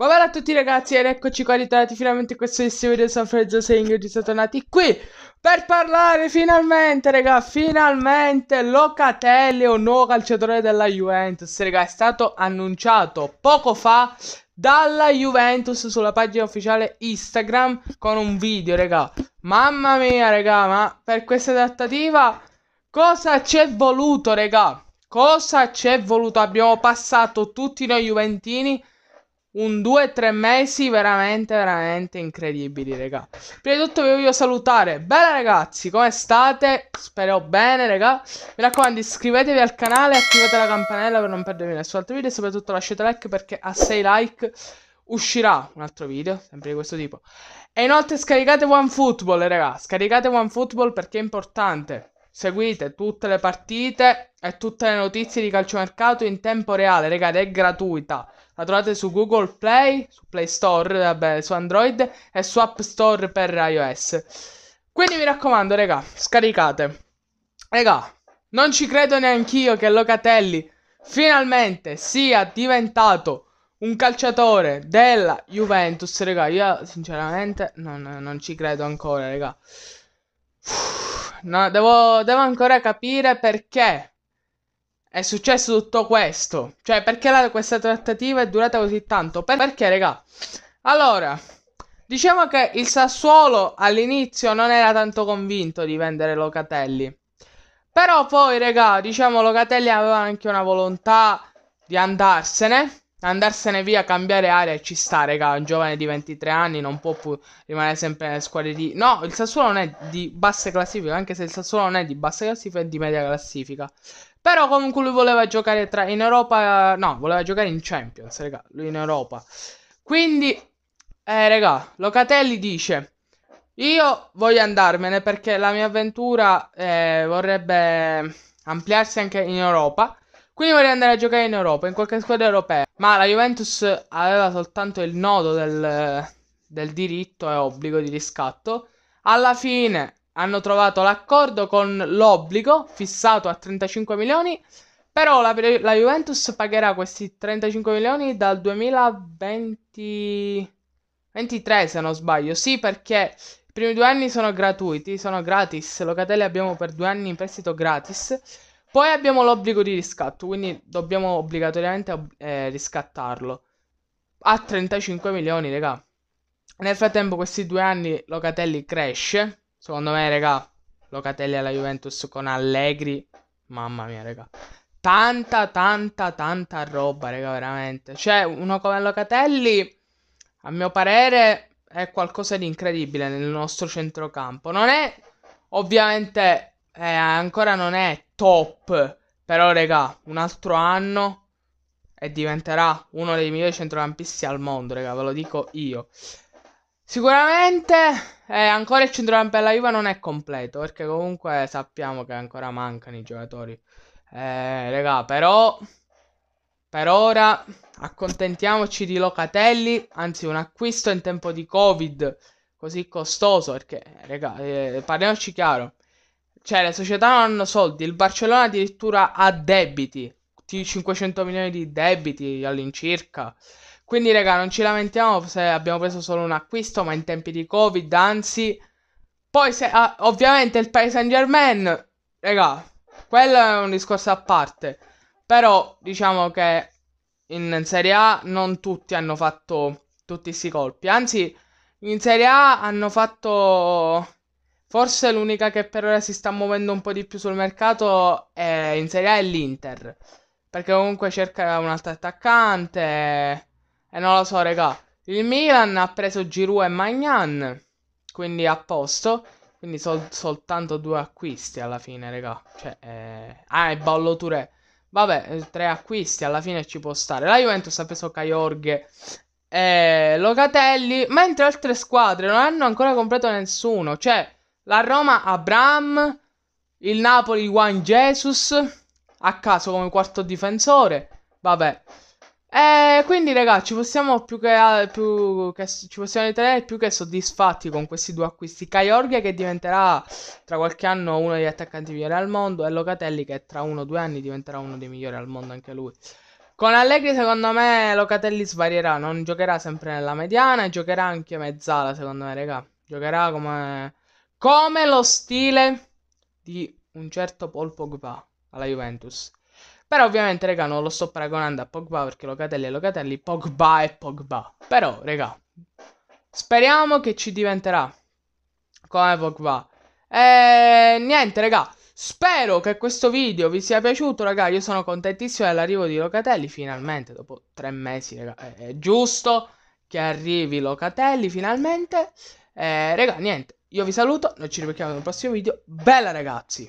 Buongiorno a tutti ragazzi ed eccoci qua ritornati finalmente in questo video Freddo Saying ci siamo tornati qui per parlare finalmente raga finalmente Locatelli un nuovo calciatore della Juventus raga è stato annunciato poco fa dalla Juventus sulla pagina ufficiale Instagram con un video raga. Mamma mia raga ma per questa trattativa cosa c'è voluto raga? Cosa c'è voluto? Abbiamo passato tutti noi Juventini un 2-3 mesi veramente, veramente incredibili, raga. Prima di tutto vi voglio salutare. Bella ragazzi, come state? Spero bene, raga. Mi raccomando, iscrivetevi al canale, attivate la campanella per non perdervi nessun altro video e soprattutto lasciate like perché a 6 like uscirà un altro video, sempre di questo tipo. E inoltre scaricate OneFootball, raga. Scaricate OneFootball perché è importante. Seguite tutte le partite e tutte le notizie di calciomercato in tempo reale, raga, ed è gratuita. La trovate su Google Play, su Play Store, vabbè, su Android e su App Store per iOS. Quindi mi raccomando, raga, scaricate. Raga, non ci credo neanch'io che Locatelli finalmente sia diventato un calciatore della Juventus, raga. Io sinceramente non, non ci credo ancora, raga. No, devo, devo ancora capire perché è successo tutto questo. Cioè, perché la, questa trattativa è durata così tanto? Per, perché, raga? Allora, diciamo che il Sassuolo all'inizio non era tanto convinto di vendere Locatelli. Però poi, raga, diciamo, Locatelli aveva anche una volontà di andarsene. Andarsene via, cambiare area ci sta, raga. Un giovane di 23 anni non può più rimanere sempre nelle squadre di. No, il Sassuolo non è di bassa classifica. Anche se il Sassuolo non è di bassa classifica, è di media classifica. Però comunque lui voleva giocare tra... in Europa. No, voleva giocare in Champions, raga. Lui in Europa. Quindi, eh, raga, Locatelli dice. Io voglio andarmene perché la mia avventura eh, vorrebbe ampliarsi anche in Europa. Quindi vorrei andare a giocare in Europa, in qualche squadra europea. Ma la Juventus aveva soltanto il nodo del, del diritto e obbligo di riscatto. Alla fine hanno trovato l'accordo con l'obbligo fissato a 35 milioni. Però la, la, Juventus pagherà questi 35 milioni dal 2023 se non sbaglio. Sì, perché i primi due anni sono gratuiti, sono gratis. Locatelli abbiamo per due anni in prestito gratis. Poi abbiamo l'obbligo di riscatto, quindi dobbiamo obbligatoriamente eh, riscattarlo. A 35 milioni, raga. Nel frattempo, questi due anni Locatelli cresce. Secondo me, raga, Locatelli alla Juventus con Allegri. Mamma mia, raga. Tanta, tanta, tanta roba, raga, veramente. Cioè, uno come Locatelli, a mio parere, è qualcosa di incredibile nel nostro centrocampo. Non è, ovviamente, eh, ancora non è top. Però, raga, un altro anno e diventerà uno dei migliori centrocampisti al mondo, raga, ve lo dico io. Sicuramente eh, ancora il centrocampo della Juve non è completo, perché comunque sappiamo che ancora mancano i giocatori. Eh, raga, però per ora accontentiamoci di Locatelli, anzi un acquisto in tempo di Covid così costoso, perché, raga, eh, parliamoci chiaro. Cioè, le società non hanno soldi. Il Barcellona addirittura ha debiti. 500 milioni di debiti all'incirca. Quindi, raga, non ci lamentiamo se abbiamo preso solo un acquisto, ma in tempi di Covid, anzi. Poi, se, ah, ovviamente, il Paris Saint Germain, raga, quello è un discorso a parte. Però, diciamo che in Serie A non tutti hanno fatto tutti questi colpi. Anzi, in Serie A hanno fatto Forse l'unica che per ora si sta muovendo un po' di più sul mercato è, in Serie A è l'Inter. Perché comunque cerca un altro attaccante. E non lo so, regà. Il Milan ha preso Giroud e Magnan. Quindi a posto. Quindi sol soltanto due acquisti alla fine, regà. Cioè, eh... ah, e Ballo Touré. Vabbè, eh, tre acquisti alla fine ci può stare. La Juventus ha preso Cayorghe e Locatelli. Mentre altre squadre non hanno ancora comprato nessuno. Cioè. La Roma Abram, il Napoli Juan Jesus, a caso come quarto difensore. Vabbè. E quindi ragazzi, possiamo più che, più che ci possiamo ritenere più che soddisfatti con questi due acquisti. Cayorghe che diventerà tra qualche anno uno degli attaccanti migliori al mondo e Locatelli che tra uno o due anni diventerà uno dei migliori al mondo anche lui. Con Allegri secondo me Locatelli svarierà, non giocherà sempre nella mediana giocherà anche mezzala secondo me, raga. Giocherà come, come lo stile di un certo Paul Pogba alla Juventus. Però ovviamente, raga, non lo sto paragonando a Pogba perché Locatelli è Locatelli, Pogba è Pogba. Però, raga, speriamo che ci diventerà come Pogba. E niente, raga. Spero che questo video vi sia piaciuto, raga. Io sono contentissimo dell'arrivo di Locatelli. Finalmente, dopo tre mesi, raga. È giusto che arrivi Locatelli finalmente. Eh, raga, niente. Io vi saluto. Noi ci rivediamo nel prossimo video. Bella, ragazzi.